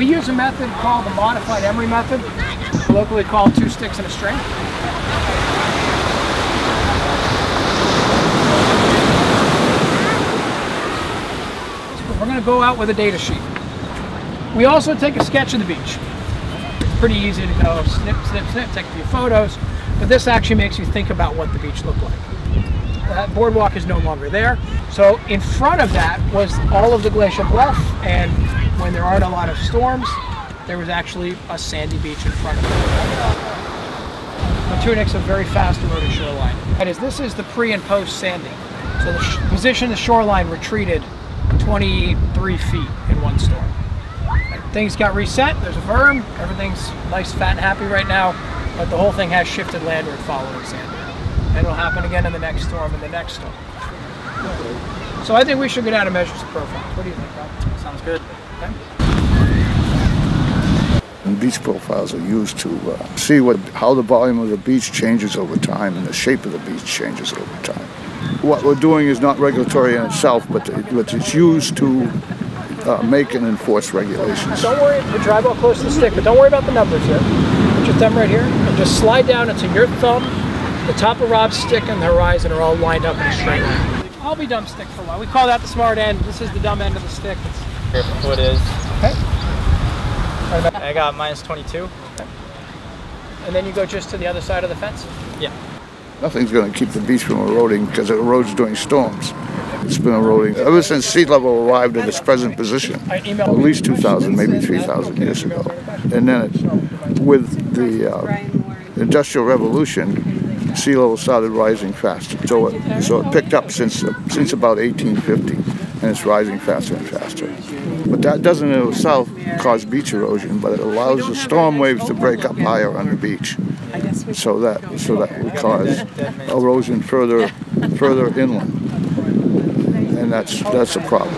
We use a method called the modified Emery method, locally called two sticks and a string. We're going to go out with a data sheet. We also take a sketch of the beach. Pretty easy to go snip, snip, snip, take a few photos, but this actually makes you think about what the beach looked like. That boardwalk is no longer there. So in front of that was all of the glacial bluff, and when there aren't a lot of storms, there was actually a sandy beach in front of it. Matunuck's a very fast eroded shoreline. That is, this is the pre and post sanding. So the position of the shoreline retreated 23 feet in one storm. Things got reset, there's a berm, everything's nice, fat, and happy right now, but the whole thing has shifted landward following sanding. And it'll happen again in the next storm and the next storm. So I think we should go down and measure some profiles. What do you think, Rob? Sounds good. And beach profiles are used to uh, see what how the volume of the beach changes over time and the shape of the beach changes over time. What we're doing is not regulatory in itself, but, but it's used to uh, make and enforce regulations. Don't worry, the drywall close to the stick, but don't worry about the numbers here. Put your thumb right here and just slide down until your thumb, the top of Rob's stick, and the horizon are all lined up in a straight line. I'll be dumb stick for a while. We call that the smart end. This is the dumb end of the stick. It's, Here, what is? okay. Right about- I got minus 22. And then you go just to the other side of the fence. Yeah. Nothing's going to keep the beach from eroding because it erodes during storms. It's been eroding ever since sea level arrived at its present position, at least 2,000, maybe 3,000 years ago. And then it, with the uh, Industrial Revolution, sea level started rising faster. So it, so it picked up since, since about 1850, and it's rising faster and faster. But that doesn't in itself cause beach erosion, but it allows the storm waves to break up higher on the beach, so that so that would cause erosion further further inland, and that's that's a problem.